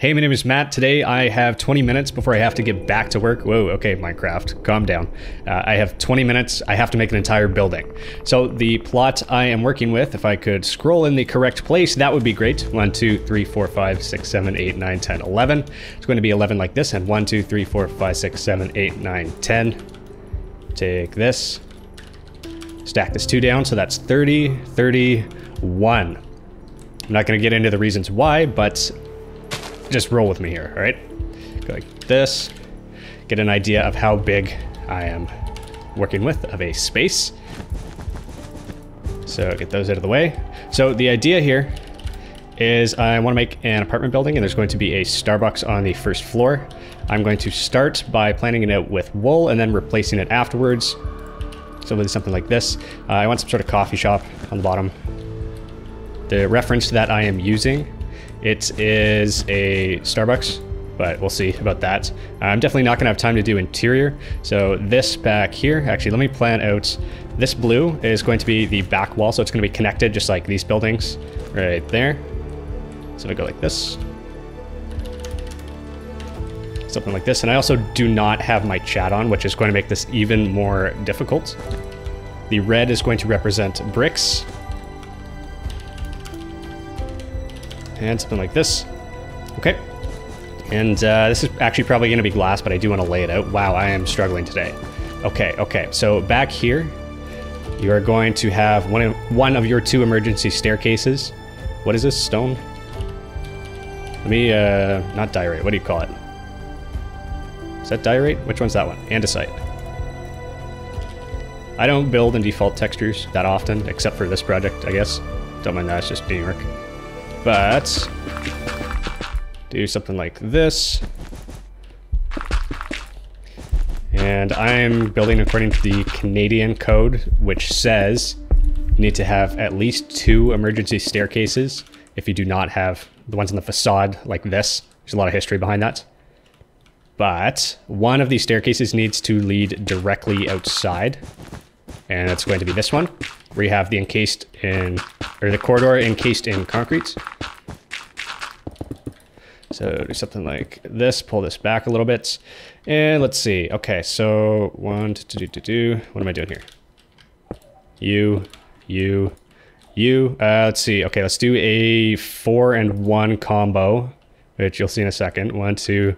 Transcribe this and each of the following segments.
Hey, my name is Matt. Today I have 20 minutes before I have to get back to work. Whoa, okay, Minecraft, calm down. Uh, I have 20 minutes. I have to make an entire building. So the plot I am working with, if I could scroll in the correct place, that would be great. 1, 2, 3, 4, 5, 6, 7, 8, 9, 10, 11. It's going to be 11 like this, and 1, 2, 3, 4, 5, 6, 7, 8, 9, 10. Take this. Stack this 2 down, so that's 30, 31. I'm not going to get into the reasons why, but just roll with me here, all right? Go like this, get an idea of how big I am working with of a space. So get those out of the way. So the idea here is I want to make an apartment building and there's going to be a Starbucks on the first floor. I'm going to start by planning it out with wool and then replacing it afterwards. So with something like this. Uh, I want some sort of coffee shop on the bottom. The reference that I am using it is a Starbucks, but we'll see about that. I'm definitely not gonna have time to do interior. So this back here, actually, let me plan out. This blue is going to be the back wall, so it's gonna be connected just like these buildings right there. So I go like this. Something like this. And I also do not have my chat on, which is going to make this even more difficult. The red is going to represent bricks, and something like this. Okay. And uh, this is actually probably going to be glass, but I do want to lay it out. Wow, I am struggling today. Okay, okay. So back here, you are going to have one of, one of your two emergency staircases. What is this? Stone? Let me, uh, not diorite. What do you call it? Is that diorite? Which one's that one? Andesite. I don't build in default textures that often, except for this project, I guess. Don't mind that, it's just being work. But do something like this. And I'm building according to the Canadian code, which says you need to have at least two emergency staircases if you do not have the ones on the facade like this. There's a lot of history behind that. But one of these staircases needs to lead directly outside. And it's going to be this one, where you have the encased in, or the corridor encased in concrete. So do something like this, pull this back a little bit. And let's see. Okay, so one, two, two, two, two. What am I doing here? You, you, you. Uh, let's see. Okay, let's do a four and one combo, which you'll see in a second. One, two.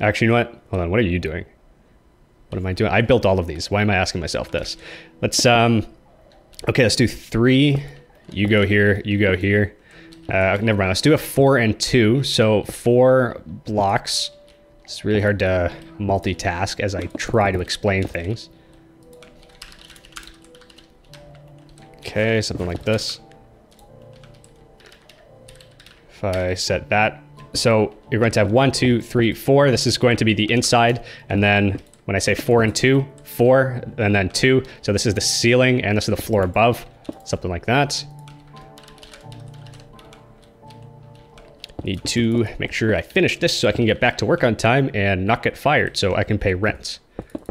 Actually, you know what? Hold on. What are you doing? What am I doing? I built all of these. Why am I asking myself this? Let's, um, okay, let's do three. You go here, you go here. Uh, never mind. Let's do a four and two. So four blocks. It's really hard to multitask as I try to explain things. Okay, something like this. If I set that. So you're going to have one, two, three, four. This is going to be the inside. And then when I say four and two, four, and then two. So this is the ceiling and this is the floor above. Something like that. Need to make sure I finish this so I can get back to work on time and not get fired so I can pay rent,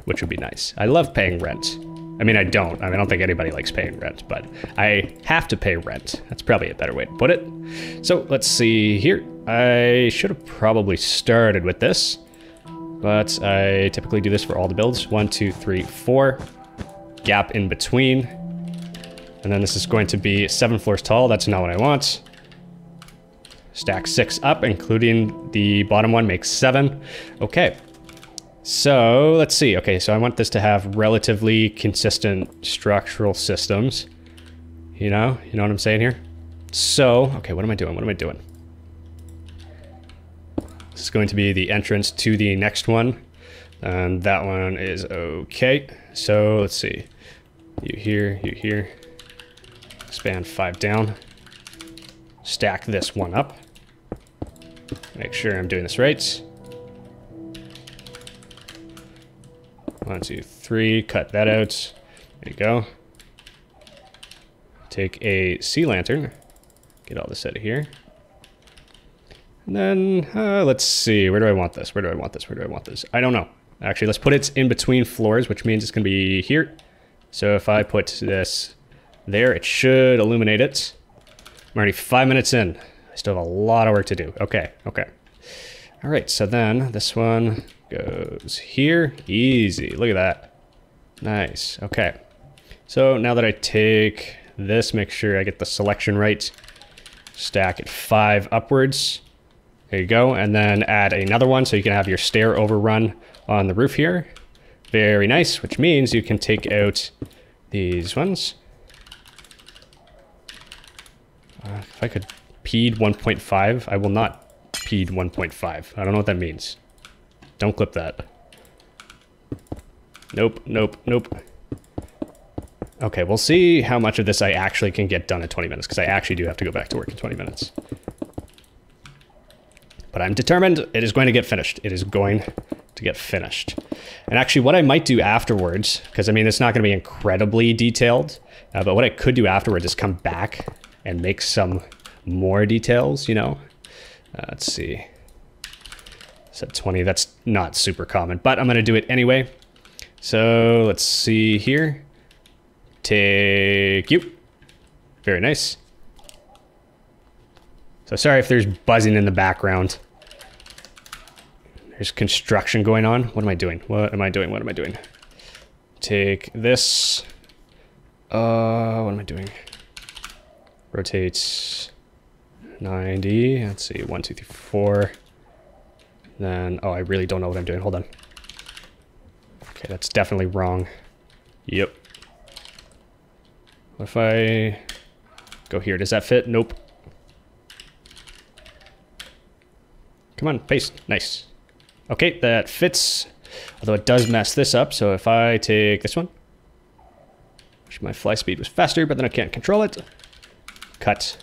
which would be nice. I love paying rent. I mean, I don't. I, mean, I don't think anybody likes paying rent, but I have to pay rent. That's probably a better way to put it. So let's see here. I should have probably started with this, but I typically do this for all the builds. One, two, three, four. Gap in between. And then this is going to be seven floors tall. That's not what I want. Stack six up, including the bottom one makes seven. Okay. So let's see. Okay, so I want this to have relatively consistent structural systems. You know, you know what I'm saying here? So, okay, what am I doing? What am I doing? This is going to be the entrance to the next one. And that one is okay. So let's see. You here, you here. Expand five down. Stack this one up. Make sure I'm doing this right. One, two, three, cut that out. There you go. Take a sea lantern, get all this out of here. And then, uh, let's see, where do I want this? Where do I want this? Where do I want this? I don't know. Actually, let's put it in between floors, which means it's gonna be here. So if I put this there, it should illuminate it. I'm already five minutes in. I still have a lot of work to do. Okay, okay. All right, so then this one goes here. Easy, look at that. Nice, okay. So now that I take this, make sure I get the selection right. Stack it five upwards. There you go. And then add another one so you can have your stair overrun on the roof here. Very nice, which means you can take out these ones. Uh, if I could peed 1.5, I will not peed 1.5. I don't know what that means. Don't clip that. Nope, nope, nope. Okay, we'll see how much of this I actually can get done in 20 minutes, because I actually do have to go back to work in 20 minutes. But I'm determined it is going to get finished. It is going to get finished. And actually what I might do afterwards, because I mean, it's not going to be incredibly detailed, uh, but what I could do afterwards is come back and make some more details, you know? Uh, let's see. Set 20, that's not super common, but I'm going to do it anyway. So let's see here. Take you. Very nice. So sorry if there's buzzing in the background. There's construction going on. What am I doing? What am I doing? What am I doing? Take this. Uh, what am I doing? Rotate 90. Let's see. One, two, three, four. Then, oh, I really don't know what I'm doing. Hold on. Okay, that's definitely wrong. Yep. What if I go here? Does that fit? Nope. Come on, paste. Nice. Okay, that fits. Although it does mess this up, so if I take this one, wish my fly speed was faster, but then I can't control it. Cut.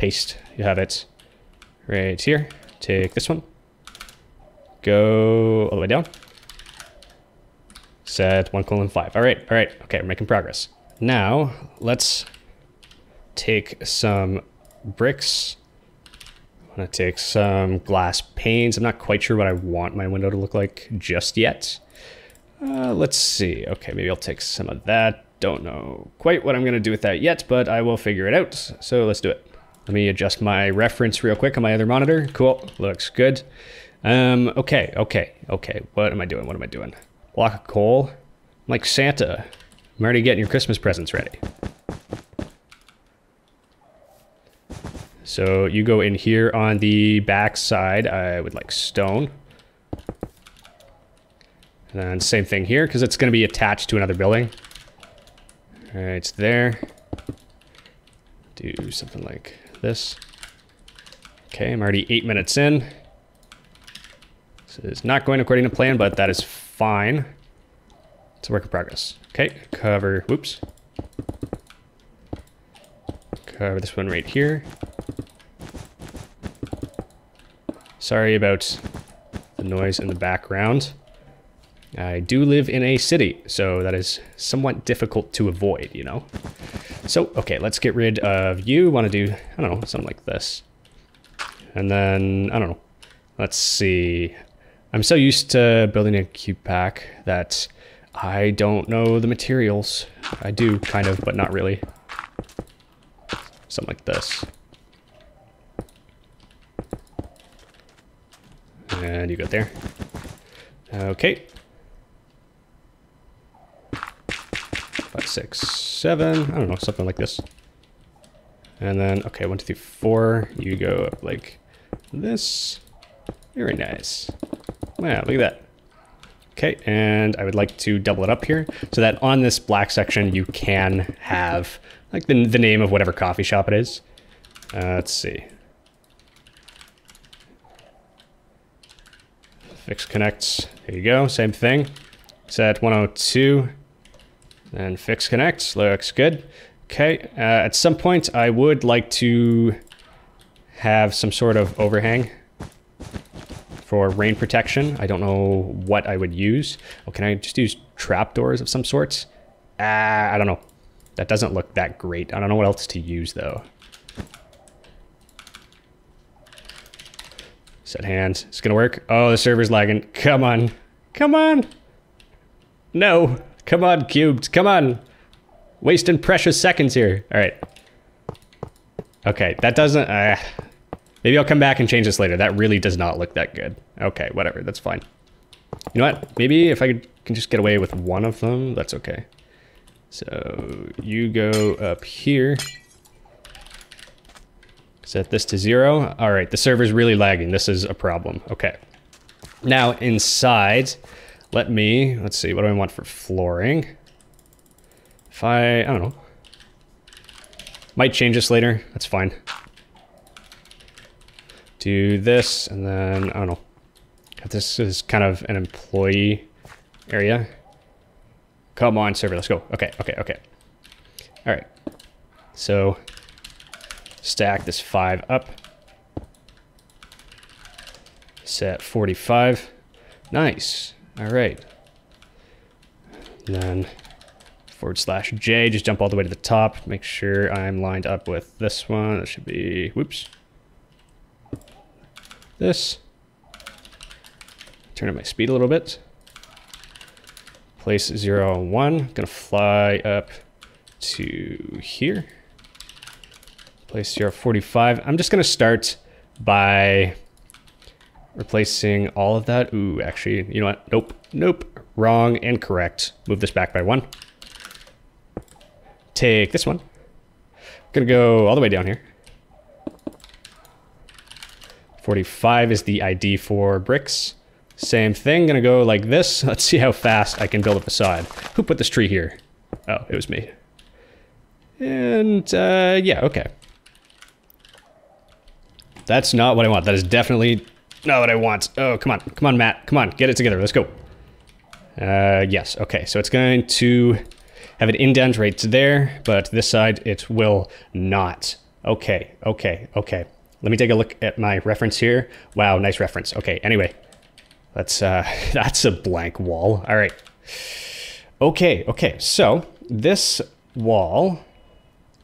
Paste. You have it right here. Take this one. Go all the way down set one colon five. All right, all right, okay, we're making progress. Now let's take some bricks. I'm gonna take some glass panes. I'm not quite sure what I want my window to look like just yet. Uh, let's see. Okay, maybe I'll take some of that. Don't know quite what I'm gonna do with that yet, but I will figure it out. So let's do it. Let me adjust my reference real quick on my other monitor. Cool, looks good. Um, okay, okay, okay. What am I doing? What am I doing? block of coal. I'm like Santa. I'm already getting your Christmas presents ready. So you go in here on the back side. I would like stone. And then same thing here, because it's going to be attached to another building. All right, it's there. Do something like this. Okay, I'm already eight minutes in. This is not going according to plan, but that is fine. It's a work in progress. Okay, cover, whoops. Cover this one right here. Sorry about the noise in the background. I do live in a city, so that is somewhat difficult to avoid, you know? So, okay, let's get rid of you. Want to do, I don't know, something like this. And then, I don't know. Let's see. I'm so used to building a CubedPack that I don't know the materials. I do, kind of, but not really. Something like this. And you go there. Okay. Five, six, seven. I don't know, something like this. And then, okay, one, two, three, four. You go up like this. Very nice. Wow, look at that. Okay, and I would like to double it up here so that on this black section you can have like the, the name of whatever coffee shop it is. Uh, let's see. Fix connects. There you go. Same thing. Set 102. And fix connects. Looks good. Okay. Uh, at some point, I would like to have some sort of overhang for rain protection. I don't know what I would use. Oh, can I just use trapdoors of some sorts? Uh, I don't know. That doesn't look that great. I don't know what else to use though. Set hands. It's gonna work. Oh, the server's lagging. Come on. Come on. No. Come on, cubes. Come on. Wasting precious seconds here. All right. Okay, that doesn't... Uh, Maybe I'll come back and change this later. That really does not look that good. Okay, whatever. That's fine. You know what? Maybe if I can just get away with one of them, that's okay. So you go up here. Set this to zero. All right, the server's really lagging. This is a problem. Okay. Now inside, let me, let's see, what do I want for flooring? If I, I don't know. Might change this later. That's fine. Do this, and then, I don't know. This is kind of an employee area. Come on, server, let's go. Okay, okay, okay. All right. So, stack this five up. Set 45. Nice. All right. And then forward slash J, just jump all the way to the top. Make sure I'm lined up with this one. That should be, whoops. This. Turn up my speed a little bit. Place zero on one. Gonna fly up to here. Place zero 45. I'm just gonna start by replacing all of that. Ooh, actually, you know what? Nope, nope, wrong and correct. Move this back by one. Take this one. Gonna go all the way down here. 45 is the ID for bricks. Same thing, gonna go like this. Let's see how fast I can build a facade. Who put this tree here? Oh, it was me. And, uh, yeah, okay. That's not what I want. That is definitely not what I want. Oh, come on. Come on, Matt. Come on, get it together. Let's go. Uh, yes, okay. So it's going to have an indent right there, but this side it will not. Okay, okay, okay. Let me take a look at my reference here. Wow, nice reference. Okay, anyway. That's, uh, that's a blank wall. All right. Okay, okay. So this wall,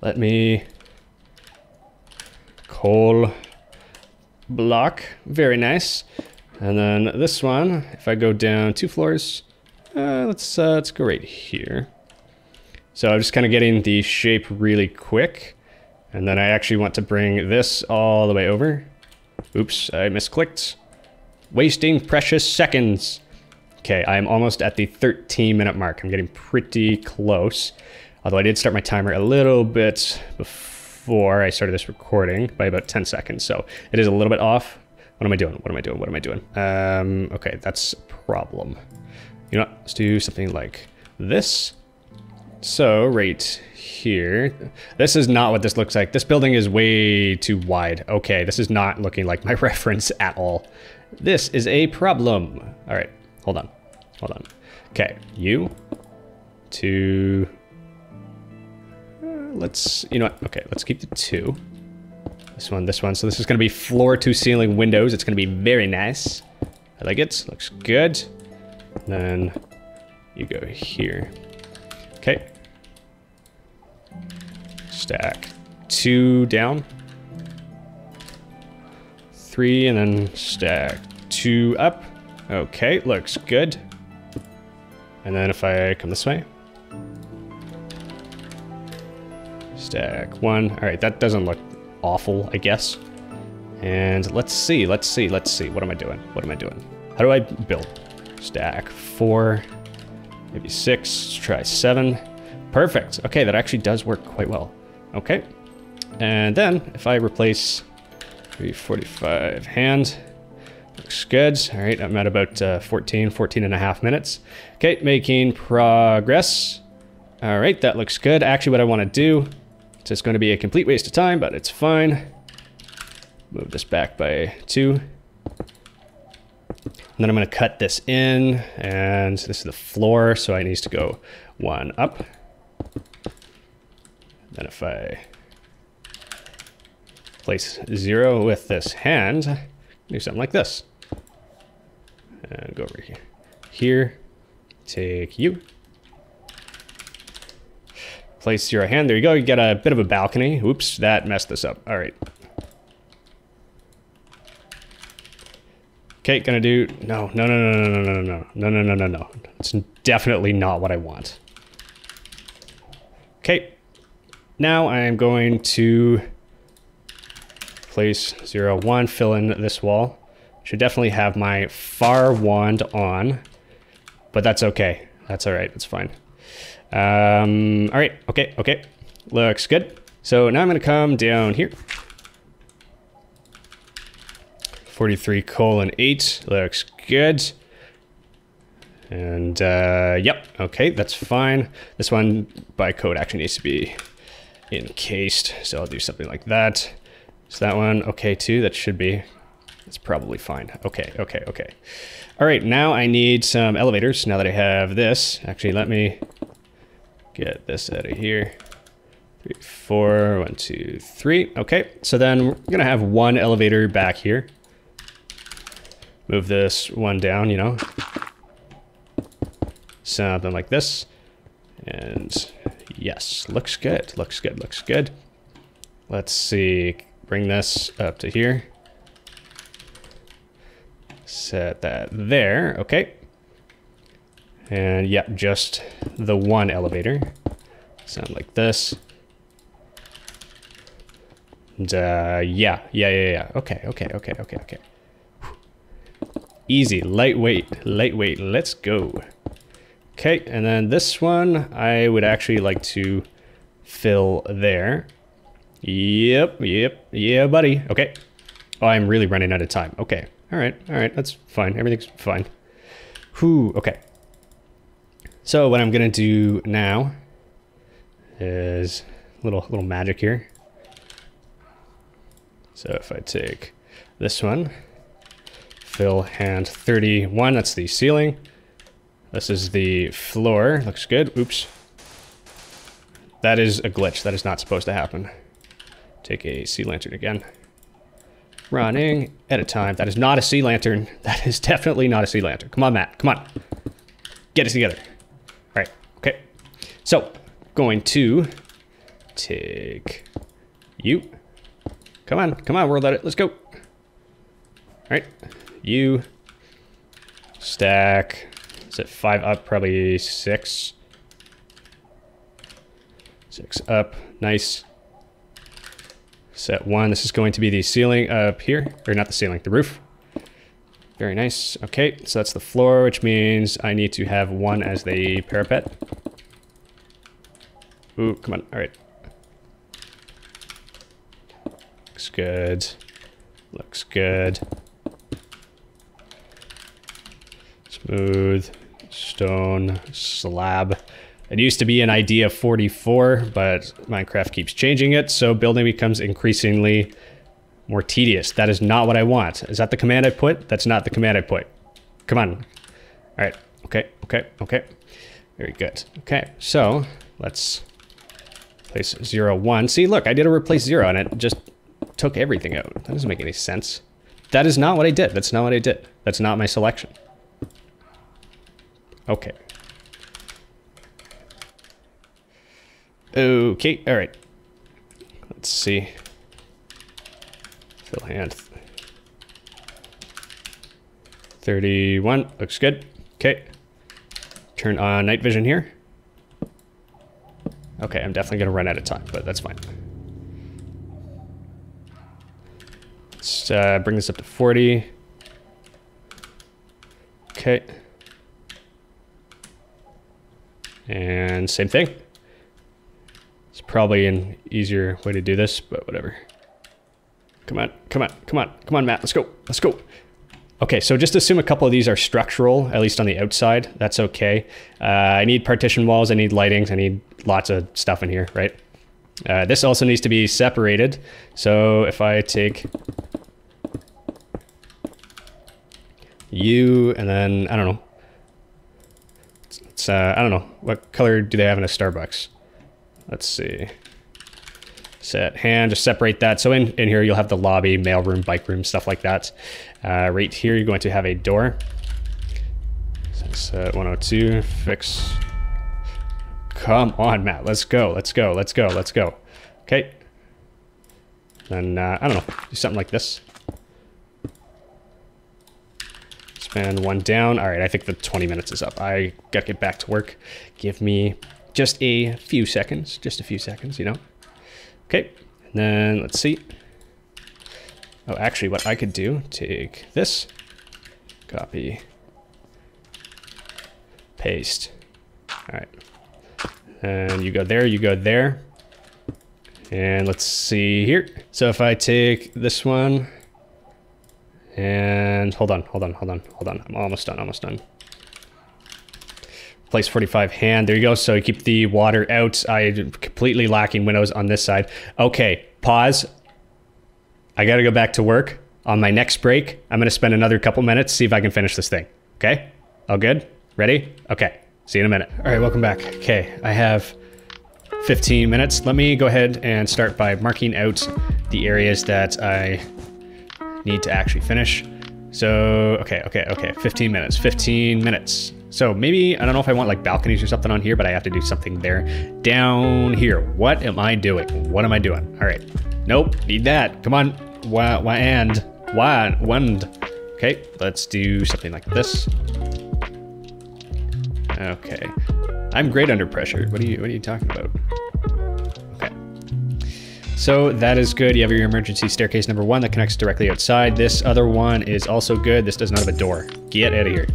let me coal block. Very nice. And then this one, if I go down two floors, uh, let's, uh, let's go right here. So I'm just kind of getting the shape really quick. And then I actually want to bring this all the way over. Oops, I misclicked. Wasting precious seconds. Okay, I'm almost at the 13 minute mark. I'm getting pretty close. Although I did start my timer a little bit before I started this recording by about 10 seconds. So it is a little bit off. What am I doing? What am I doing? What am I doing? Um, okay, that's a problem. You know what? Let's do something like this. So right here, this is not what this looks like. This building is way too wide. Okay, this is not looking like my reference at all. This is a problem. All right, hold on, hold on. Okay, you uh, let's, you know what? Okay, let's keep the two. This one, this one. So this is gonna be floor to ceiling windows. It's gonna be very nice. I like it, looks good. Then you go here. Okay. Stack two down. Three and then stack two up. Okay, looks good. And then if I come this way. Stack one. All right, that doesn't look awful, I guess. And let's see, let's see, let's see. What am I doing? What am I doing? How do I build? Stack four, maybe six, let's try seven. Perfect. Okay, that actually does work quite well. Okay. And then if I replace 345 hand, looks good. All right, I'm at about uh, 14, 14 and a half minutes. Okay, making progress. All right, that looks good. Actually, what I want to do, it's going to be a complete waste of time, but it's fine. Move this back by two. And then I'm going to cut this in, and this is the floor, so I need to go one up. Then if I place zero with this hand, do something like this. And go over here. Here, take you. Place your hand, there you go, you get a bit of a balcony. Oops, that messed this up. All right. Okay, gonna do, no, no, no, no, no, no, no, no, no, no, no, no. It's definitely not what I want. Okay, now I am going to replace zero one, fill in this wall. Should definitely have my far wand on, but that's okay. That's all right. That's fine. Um, all right. Okay. Okay. Looks good. So now I'm to come down here. 43 colon 8 looks good. And uh, yep, okay, that's fine. This one by code actually needs to be encased, so I'll do something like that. So that one, okay too, that should be, it's probably fine. Okay, okay, okay. All right, now I need some elevators now that I have this. Actually, let me get this out of here. Three, four, one, two, three. Okay, so then we're gonna have one elevator back here. Move this one down, you know. Something like this. And yes, looks good, looks good, looks good. Let's see, bring this up to here. Set that there, okay. And yep, just the one elevator. Sound like this. And uh, yeah, yeah, yeah, yeah. Okay, okay, okay, okay, okay. Easy, lightweight, lightweight, let's go. Okay, and then this one, I would actually like to fill there. Yep, yep, yeah, buddy. Okay. Oh, I'm really running out of time. Okay, all right, all right, that's fine. Everything's fine. Whew, okay. So what I'm gonna do now is a little, little magic here. So if I take this one, fill hand 31, that's the ceiling. This is the floor, looks good, oops. That is a glitch, that is not supposed to happen. Take a sea lantern again. Running at a time, that is not a sea lantern. That is definitely not a sea lantern. Come on, Matt, come on. Get it together. So, going to take you Come on, come on, we're world it. let's go. All right, you stack, is it five up, probably six. Six up, nice. Set one, this is going to be the ceiling up here, or not the ceiling, the roof. Very nice, okay, so that's the floor, which means I need to have one as the parapet. Ooh, come on, all right. Looks good. Looks good. Smooth. Stone. Slab. It used to be an ID 44, but Minecraft keeps changing it, so building becomes increasingly more tedious. That is not what I want. Is that the command I put? That's not the command I put. Come on. All right. Okay. Okay. Okay. Very good. Okay. So let's place zero one. See, look, I did a replace zero, and it just took everything out. That doesn't make any sense. That is not what I did. That's not what I did. That's not my selection. Okay. Okay, all right. Let's see. Fill hand. 31, looks good. Okay. Turn on night vision here. Okay, I'm definitely gonna run out of time, but that's fine. Let's uh, bring this up to 40. Okay. And same thing. It's probably an easier way to do this, but whatever. Come on, come on, come on, come on, Matt, let's go, let's go. Okay, so just assume a couple of these are structural, at least on the outside. That's okay. Uh, I need partition walls, I need lightings, I need lots of stuff in here, right? Uh, this also needs to be separated. So if I take you and then, I don't know. It's, it's uh, I don't know. What color do they have in a Starbucks? Let's see. Set hand, just separate that. So in, in here, you'll have the lobby, mailroom, bike room, stuff like that. Uh, right here, you're going to have a door. Set 102, fix Come on, Matt. Let's go. Let's go. Let's go. Let's go. Okay. Then, uh, I don't know. Do something like this. Span one down. All right, I think the 20 minutes is up. I got to get back to work. Give me just a few seconds. Just a few seconds, you know? Okay. And then, let's see. Oh, actually, what I could do, take this, copy, paste. All right. And you go there, you go there. And let's see here. So if I take this one and hold on, hold on, hold on, hold on. I'm almost done, almost done. Place 45 hand. There you go. So you keep the water out. I completely lacking windows on this side. Okay, pause. I got to go back to work. On my next break, I'm going to spend another couple minutes, see if I can finish this thing. Okay? All good? Ready? Okay. See you in a minute. All right, welcome back. Okay, I have 15 minutes. Let me go ahead and start by marking out the areas that I need to actually finish. So, okay, okay, okay, 15 minutes, 15 minutes. So maybe, I don't know if I want like balconies or something on here, but I have to do something there. Down here, what am I doing? What am I doing? All right, nope, need that. Come on, why, why, and, why, wand. Okay, let's do something like this. Okay, I'm great under pressure. What are you, what are you talking about? Okay. So that is good. You have your emergency staircase number one that connects directly outside. This other one is also good. This does not have a door. Get out of here.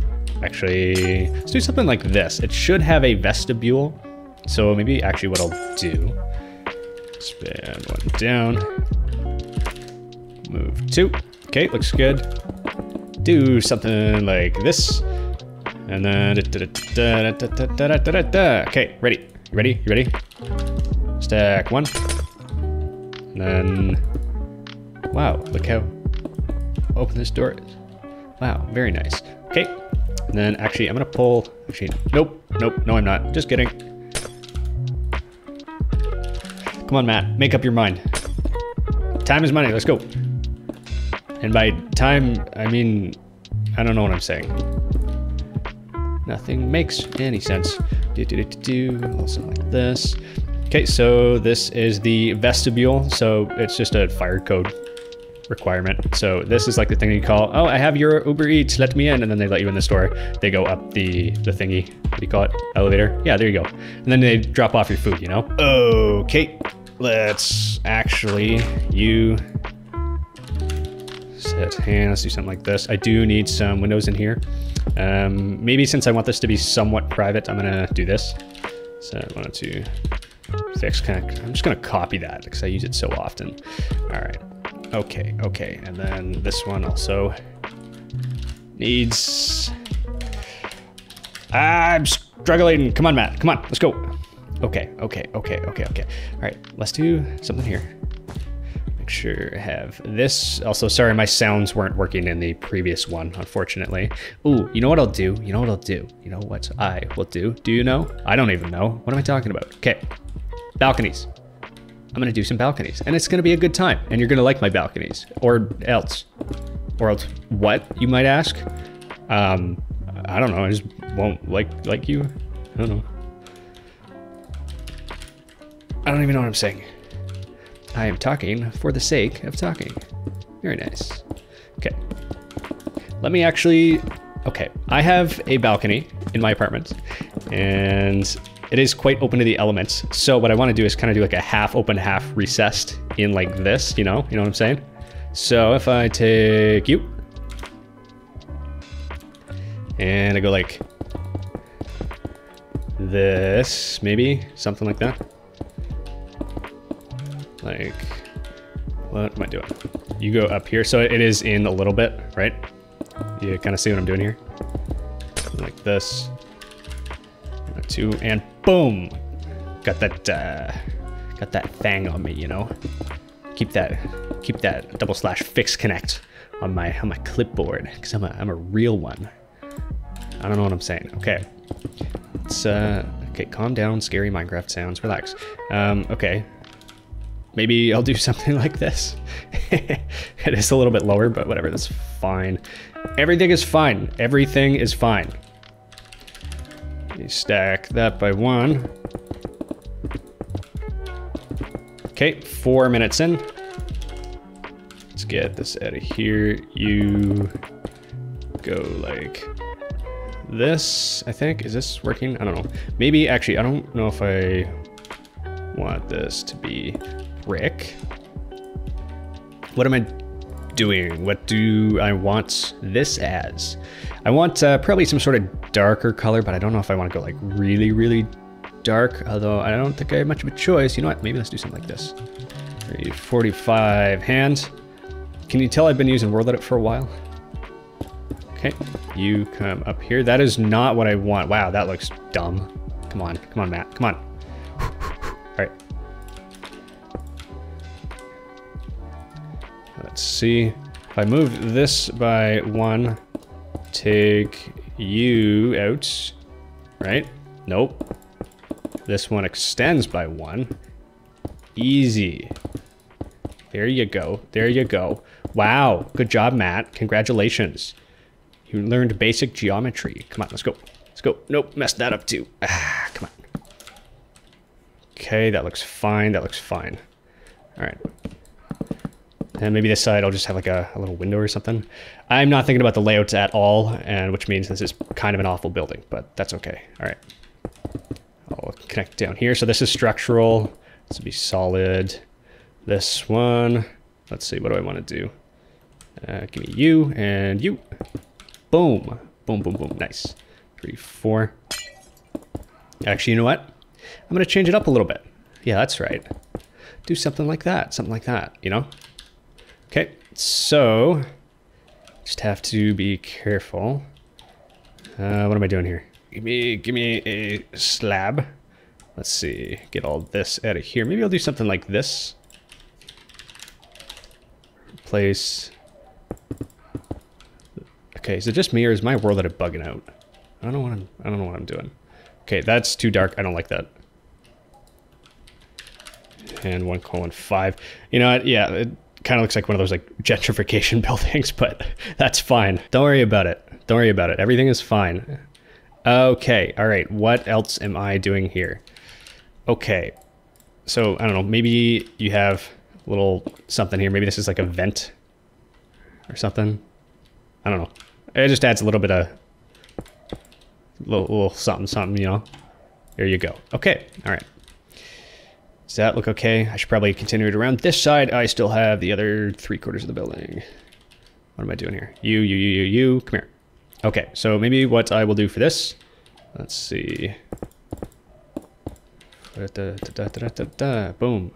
Actually, let's do something like this. It should have a vestibule. So maybe actually what I'll do, span one down, move two. Okay, looks good. Do something like this. And then, okay, ready. You ready? You ready? Stack one. And then, wow, look how open this door is. Wow, very nice. And then actually, I'm gonna pull, actually, nope, nope, no I'm not, just kidding. Come on, Matt, make up your mind. Time is money, let's go. And by time, I mean, I don't know what I'm saying. Nothing makes any sense. Do, do, do, do. Also like this. Okay, so this is the vestibule. So it's just a fire code requirement. So this is like the thing you call, oh, I have your Uber Eats, let me in. And then they let you in the store. They go up the, the thingy, what do you call it? Elevator? Yeah, there you go. And then they drop off your food, you know? Okay, let's actually, you set hand, let's do something like this. I do need some windows in here. Um, maybe since I want this to be somewhat private, I'm gonna do this. So I wanted to fix, kind of, I'm just gonna copy that because I use it so often. All right. Okay, okay. And then this one also needs... I'm struggling. Come on, Matt. Come on, let's go. Okay, okay, okay, okay, okay. All right, let's do something here. Make sure I have this. Also, sorry, my sounds weren't working in the previous one, unfortunately. Ooh, you know what I'll do? You know what I'll do? You know what I will do? Do you know? I don't even know. What am I talking about? Okay, balconies. I'm gonna do some balconies and it's gonna be a good time and you're gonna like my balconies or else. Or else what, you might ask? Um, I don't know, I just won't like like you. I don't know. I don't even know what I'm saying. I am talking for the sake of talking. Very nice. Okay. Let me actually, okay. I have a balcony in my apartment and it is quite open to the elements. So what I want to do is kind of do like a half open, half recessed in like this, you know, you know what I'm saying? So if I take you and I go like this, maybe something like that. Like, what am I doing? You go up here. So it is in a little bit, right? You kind of see what I'm doing here? Like this two, and boom! Got that, uh, got that thing on me, you know? Keep that, keep that double slash fix connect on my, on my clipboard, because I'm a, I'm a real one. I don't know what I'm saying. Okay. It's, uh, okay, calm down, scary Minecraft sounds, relax. Um, okay. Maybe I'll do something like this. it is a little bit lower, but whatever, that's fine. Everything is fine. Everything is fine. You stack that by one. Okay, four minutes in. Let's get this out of here. You go like this, I think. Is this working? I don't know. Maybe, actually, I don't know if I want this to be brick. What am I doing? What do I want this as? I want uh, probably some sort of darker color, but I don't know if I want to go like really, really dark, although I don't think I have much of a choice. You know what? Maybe let's do something like this. 45 hands. Can you tell I've been using World Edit for a while? Okay, you come up here. That is not what I want. Wow, that looks dumb. Come on, come on, Matt, come on. All right. Let's see. If I move this by one, take you out, right? Nope. This one extends by one. Easy. There you go. There you go. Wow. Good job, Matt. Congratulations. You learned basic geometry. Come on, let's go. Let's go. Nope, messed that up too. Ah, come on. Okay, that looks fine. That looks fine. All right. And maybe this side I'll just have like a, a, little window or something. I'm not thinking about the layouts at all, and which means this is kind of an awful building, but that's okay. All right. I'll connect down here. So this is structural. This will be solid. This one, let's see, what do I want to do? Uh, give me you and you. Boom. Boom, boom, boom. Nice. Three, four. Actually, you know what? I'm going to change it up a little bit. Yeah, that's right. Do something like that. Something like that, you know? Okay, so just have to be careful. Uh, what am I doing here? Give me, give me a slab. Let's see, get all this out of here. Maybe I'll do something like this. Replace. Okay, is it just me or is my WorldEdit bugging out? I don't know what I'm, I don't know what I'm doing. Okay, that's too dark. I don't like that. And one colon five. You know what? Yeah, it kind of looks like one of those like gentrification buildings, but that's fine. Don't worry about it. Don't worry about it. Everything is fine. Okay, all right. What else am I doing here? Okay, so I don't know. Maybe you have a little something here. Maybe this is like a vent or something. I don't know. It just adds a little bit of little, little something, something, you know. There you go. Okay, all right. Does that look okay? I should probably continue it around this side. I still have the other three quarters of the building. What am I doing here? You, you, you, you, you. Come here. Okay, so maybe what I will do for this, let's see. Da, da, da, Boom.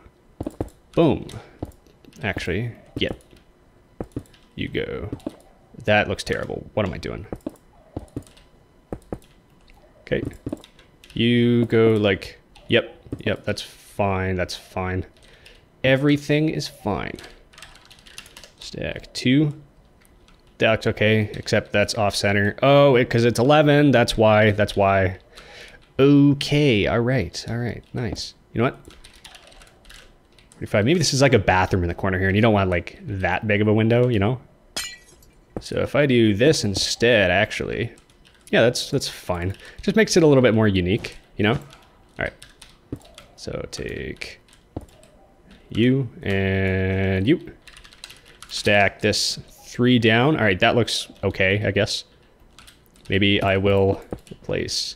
Boom. Actually, get. You go. That looks terrible. What am I doing? Okay. You go like, yep, yep, that's fine, that's fine. Everything is fine. Stack two. That's okay, except that's off center. Oh, it because it, it's 11, that's why, that's why. Okay, all right, all right, nice. You know what? 45, maybe this is like a bathroom in the corner here and you don't want like that big of a window, you know? So if I do this instead, actually, yeah, that's that's fine. Just makes it a little bit more unique, you know? All right. So take you and you. Stack this three down. All right, that looks okay, I guess. Maybe I will replace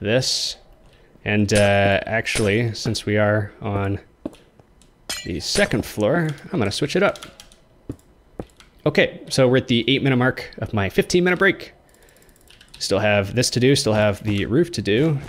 this. And uh, actually, since we are on the second floor, I'm gonna switch it up. Okay, so we're at the eight minute mark of my 15 minute break. Still have this to do, still have the roof to do.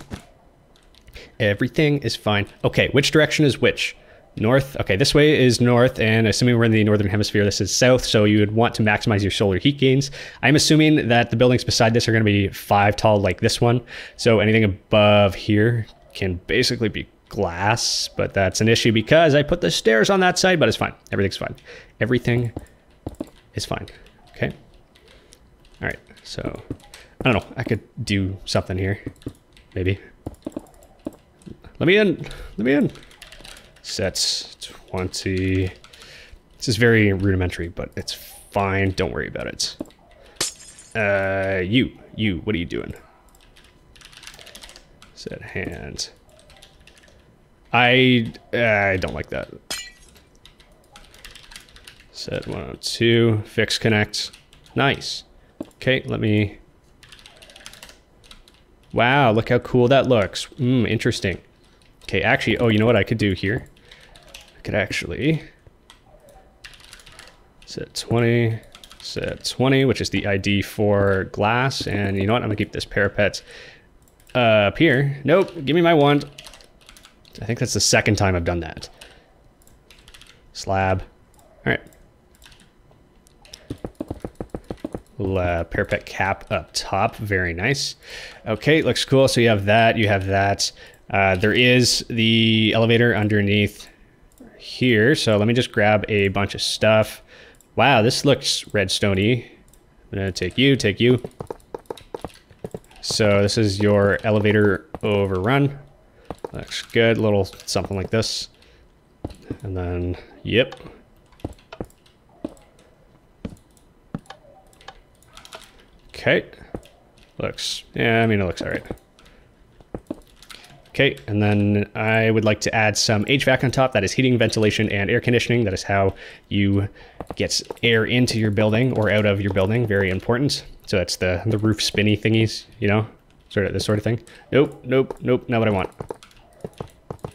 Everything is fine. Okay, which direction is which? North, okay, this way is north, and assuming we're in the northern hemisphere, this is south, so you would want to maximize your solar heat gains. I'm assuming that the buildings beside this are gonna be five tall like this one, so anything above here can basically be glass, but that's an issue because I put the stairs on that side, but it's fine. Everything's fine. Everything is fine. Okay. All right. So I don't know. I could do something here. Maybe. Let me in. Let me in. Sets 20. This is very rudimentary, but it's fine. Don't worry about it. Uh, you. You. What are you doing? Set hand. I, uh, I don't like that. Set 102, fix connect. Nice. Okay, let me... Wow, look how cool that looks. Hmm, interesting. Okay, actually, oh, you know what I could do here? I could actually set 20, set 20, which is the ID for glass. And you know what? I'm gonna keep this parapet uh, up here. Nope, give me my wand. I think that's the second time I've done that. Slab. All right. Little uh, parapet cap up top. Very nice. Okay, looks cool. So you have that, you have that. Uh, there is the elevator underneath here. So let me just grab a bunch of stuff. Wow, this looks redstone-y. I'm gonna take you, take you. So this is your elevator overrun. Looks good, little something like this. And then, yep. Okay. Looks, yeah, I mean, it looks all right. Okay, and then I would like to add some HVAC on top. That is heating, ventilation, and air conditioning. That is how you get air into your building or out of your building. Very important. So that's the, the roof spinny thingies, you know, sort of this sort of thing. Nope, nope, nope, not what I want.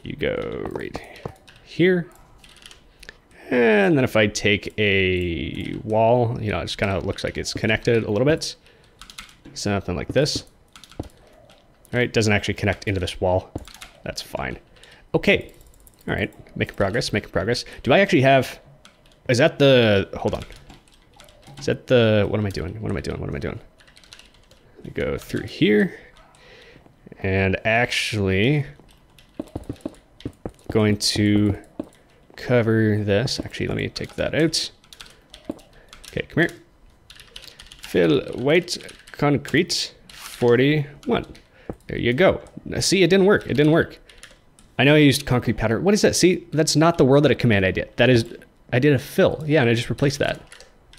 You go right here. And then if I take a wall, you know, it just kind of looks like it's connected a little bit. Something like this. All right, doesn't actually connect into this wall. That's fine. Okay. All right, making progress, making progress. Do I actually have, is that the, hold on. Is that the, what am I doing? What am I doing? What am I doing? go through here and actually going to cover this. Actually, let me take that out. Okay, come here. Fill white concrete 41. There you go. See, it didn't work. It didn't work. I know I used concrete powder. What is that? See, that's not the WorldEdit command I did. That is, I did a fill. Yeah, and I just replaced that.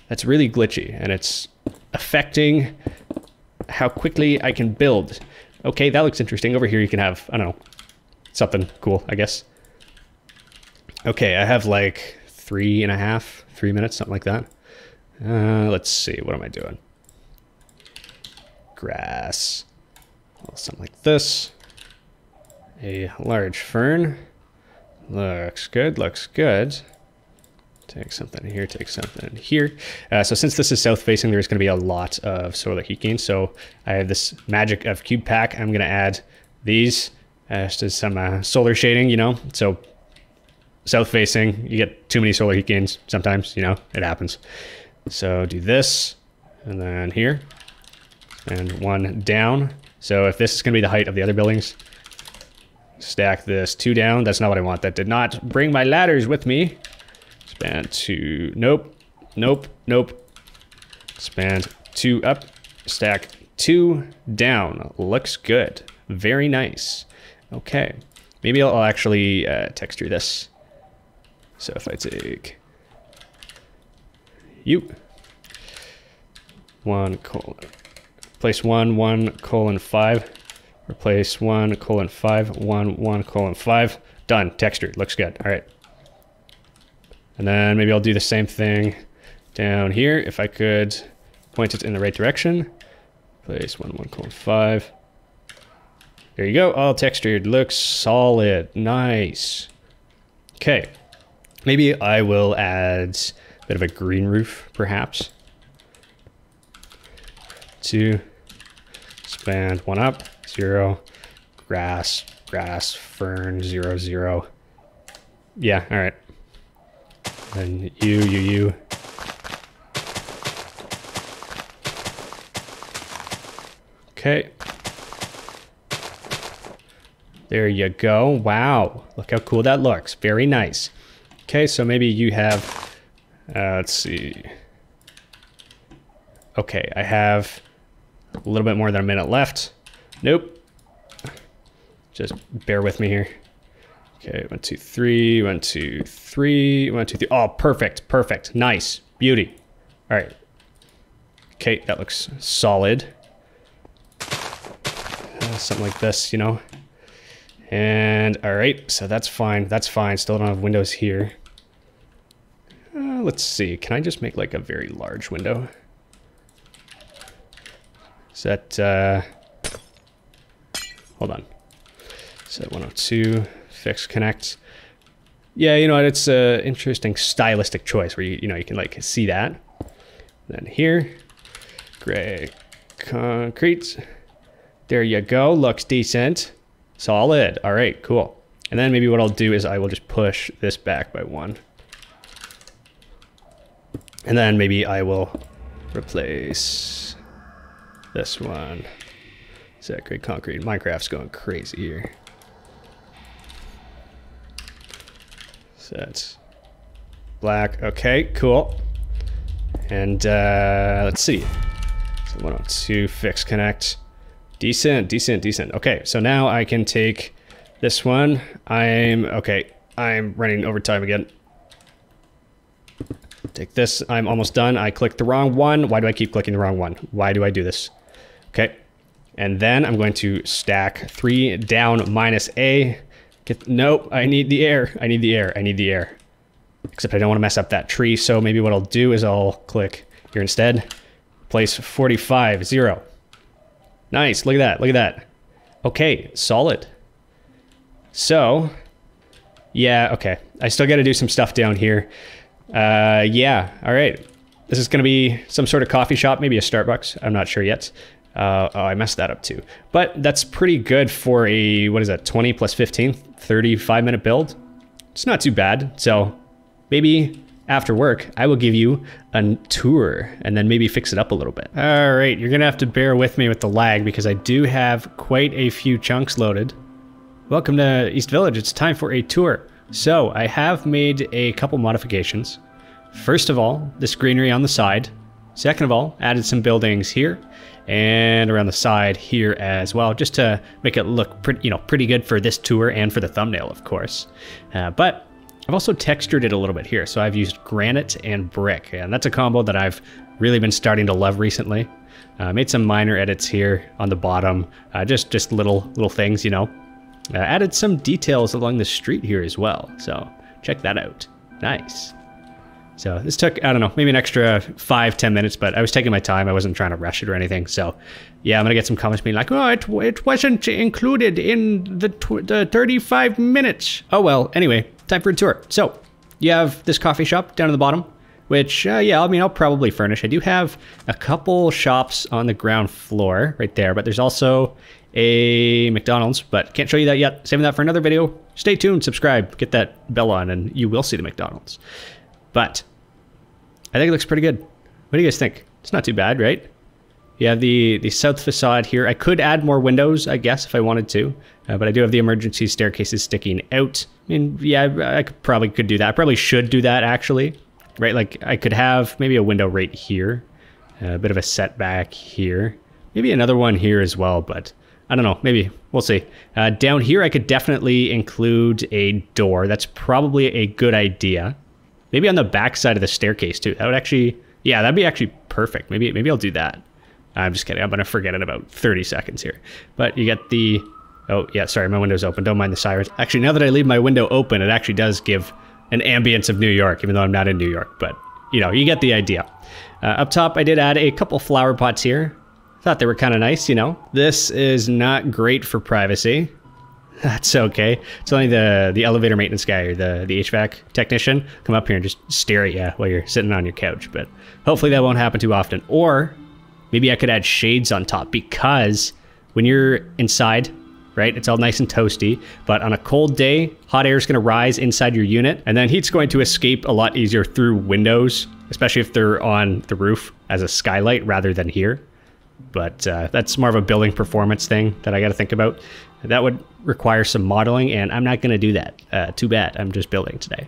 That's really glitchy, and it's affecting how quickly I can build. Okay, that looks interesting. Over here you can have, I don't know, something cool, I guess. Okay, I have like three and a half, three minutes, something like that. Uh, let's see, what am I doing? Grass something like this. A large fern. Looks good, looks good. Take something here, take something here. Uh, so since this is south facing, there's going to be a lot of solar heat gain. So I have this magic of CubedPack. I'm going to add these as to some uh, solar shading, you know. So south facing, you get too many solar heat gains sometimes, you know, it happens. So do this and then here and one down. So if this is going to be the height of the other buildings, stack this two down. That's not what I want. That did not bring my ladders with me. Span two. Nope. Nope. Nope. Span two up. Stack two down. Looks good. Very nice. Okay. Maybe I'll, actually uh, texture this. So if I take you, one colon Replace 1, 1, colon 5. Replace 1, colon 5, 1, 1, colon 5. Done. Textured. Looks good. All right. And then maybe I'll do the same thing down here. If I could point it in the right direction. Place 1, 1, colon 5. There you go. All textured. Looks solid. Nice. Okay. Maybe I will add a bit of a green roof, perhaps. Two expand one up, zero, grass, grass, fern, zero, zero. Yeah, all right. And you, you, you. Okay. There you go. Wow. Look how cool that looks. Very nice. Okay, so maybe you have, uh, let's see. Okay, I have a little bit more than a minute left. Nope. Just bear with me here. Okay, one, two, three, one, two, three, one, two, three. Oh, perfect, perfect, nice, beauty. All right. Okay, that looks solid. Uh, something like this, you know. And all right, so that's fine. That's fine. Still don't have windows here. Uh, let's see. Can I just make like a very large window? Set, uh, hold on. Set 102, fix connect. Yeah, you know, it's an interesting stylistic choice where you, you know, you can like see that. Then here, gray concrete. There you go. Looks decent. Solid. All right, cool. And then maybe what I'll do is I will just push this back by one. And then maybe I will replace this one. Great concrete? Minecraft's going crazy here. Set black. Okay, cool. And uh, let's see. So 102 fix connect. Decent, decent, decent. Okay, so now I can take this one. I'm okay. I'm running overtime again. Take this. I'm almost done. I clicked the wrong one. Why do I keep clicking the wrong one? Why do I do this? Okay. And then I'm going to stack three down minus A. Get, nope, I need the air. I need the air. I need the air. Except I don't want to mess up that tree. So maybe what I'll do is I'll click here instead. Place 45, zero. Nice, look at that, look at that. Okay, solid. So, yeah, okay. I still got to do some stuff down here. Uh, yeah, all right. This is going to be some sort of coffee shop, maybe a Starbucks. I'm not sure yet. Uh, oh, I messed that up too. But that's pretty good for a, what is that, 20 plus 15, 35 minute build. It's not too bad. So maybe after work, I will give you a tour and then maybe fix it up a little bit. All right, you're gonna have to bear with me with the lag because I do have quite a few chunks loaded. Welcome to East Village, it's time for a tour. So I have made a couple modifications. First of all, this greenery on the side. Second of all, added some buildings here and around the side here as well, just to make it look pretty, you know, pretty good for this tour and for the thumbnail, of course. Uh, but I've also textured it a little bit here. So I've used granite and brick, and that's a combo that I've really been starting to love recently. I uh, made some minor edits here on the bottom, uh, just just little little things, you know. Uh, added some details along the street here as well, so check that out. Nice. So this took, I don't know, maybe an extra five, ten minutes, but I was taking my time. I wasn't trying to rush it or anything. So yeah, I'm going to get some comments being like, oh, it, it wasn't included in the, the 35 minutes. Oh, well, anyway, time for a tour. So you have this coffee shop down at the bottom, which, uh, yeah, I mean, I'll probably furnish. I do have a couple shops on the ground floor right there, but there's also a McDonald's, but can't show you that yet. Saving that for another video. Stay tuned, subscribe, get that bell on, and you will see the McDonald's. But I think it looks pretty good. What do you guys think? It's not too bad, right? You have the, the south facade here. I could add more windows, I guess, if I wanted to. Uh, but I do have the emergency staircases sticking out. I mean, yeah, I could, probably could do that. I probably should do that, actually. Right, like I could have maybe a window right here. A bit of a setback here. Maybe another one here as well, but I don't know. Maybe. We'll see. Uh, down here, I could definitely include a door. That's probably a good idea. Maybe on the back side of the staircase too. That would actually, yeah, that'd be actually perfect. Maybe maybe I'll do that. I'm just kidding. I'm gonna forget in about 30 seconds here. But you get the, oh yeah, sorry, my window's open. Don't mind the sirens. Actually, now that I leave my window open, it actually does give an ambience of New York, even though I'm not in New York. But you know, you get the idea. Uh, up top, I did add a couple flower pots here. Thought they were kind of nice, you know. This is not great for privacy. That's okay. It's only the the elevator maintenance guy or the the HVAC technician come up here and just stare at you while you're sitting on your couch. But hopefully that won't happen too often. Or maybe I could add shades on top because when you're inside, right, it's all nice and toasty. But on a cold day, hot air is going to rise inside your unit, and then heat's going to escape a lot easier through windows, especially if they're on the roof as a skylight rather than here but uh, that's more of a building performance thing that I got to think about. That would require some modeling, and I'm not going to do that. Uh, too bad. I'm just building today.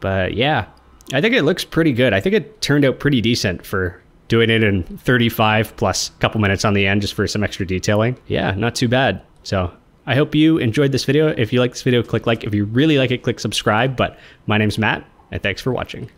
But yeah, I think it looks pretty good. I think it turned out pretty decent for doing it in 35 plus a couple minutes on the end just for some extra detailing. Yeah, not too bad. So I hope you enjoyed this video. If you like this video, click like. If you really like it, click subscribe. But my name's Matt, and thanks for watching.